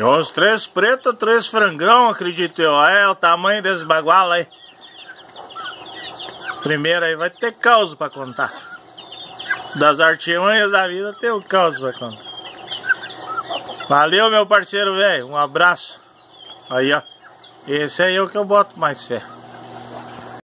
E uns três pretos, três frangão, acredito eu. É o tamanho desse bagual aí. Primeiro aí vai ter caos pra contar. Das artimanhas da vida tem o caos pra contar. Valeu, meu parceiro, velho. Um abraço. Aí, ó. Esse aí é o que eu boto mais fé.